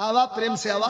आवा प्रेम से आवा।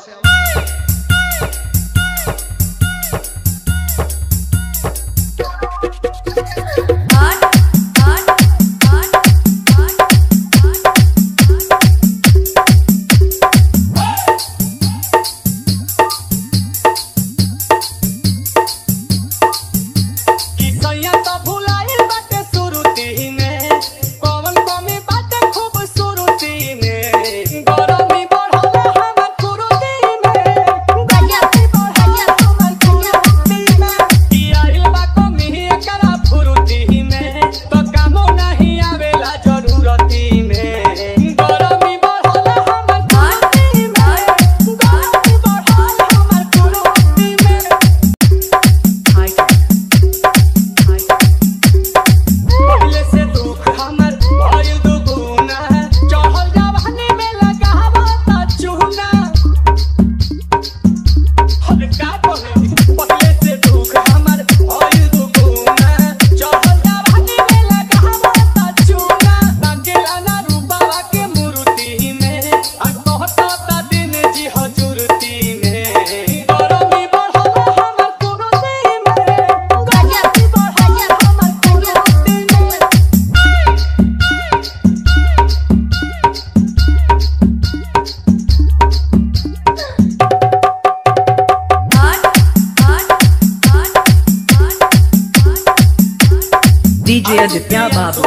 डीजे आदित्य बाबू।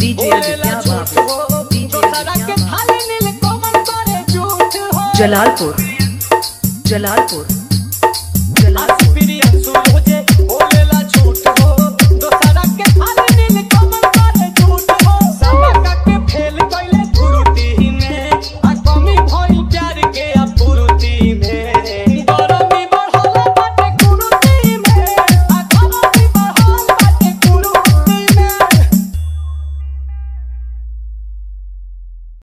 डीजे आदित्य बाबू। जलालपुर। जलालपुर। जलालपुर।